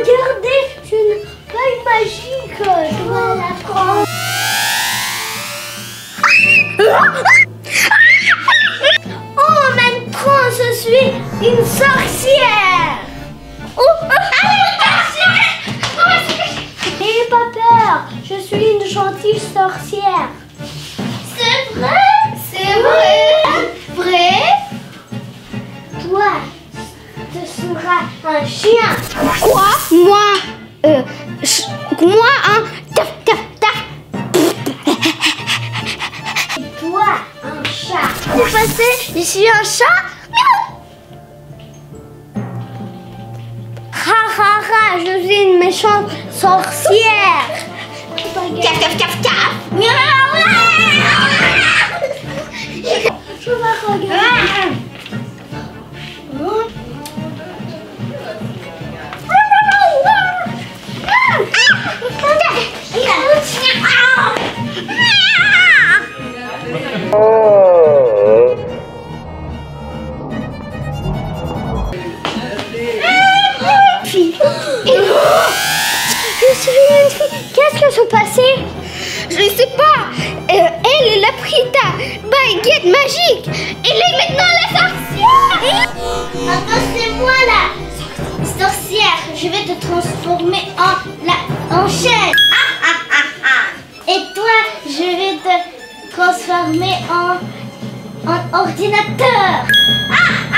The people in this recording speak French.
Regardez, une feuille magique. Je dois la prendre. Oh, même trop, je suis une sorcière. Oh, ah, N'ayez pas peur, je suis une gentille sorcière. Un chien. Quoi Moi Euh. Moi, hein Taf, taf, taf Et toi, un chat. Vous passez Je suis un chat Ha ha ha, je suis une méchante sorcière. Caf, caf, caf, caf Qu'est-ce que c'est passé? Je ne sais pas. Euh, elle, elle a pris ta baguette magique. Elle est maintenant la sorcière. Attends, c'est moi là. Sorcière, je vais te transformer en la en chèvre. Ah, ah, ah, ah, Et toi, je vais te transformer en en ordinateur. Ah